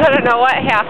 I don't know what happened.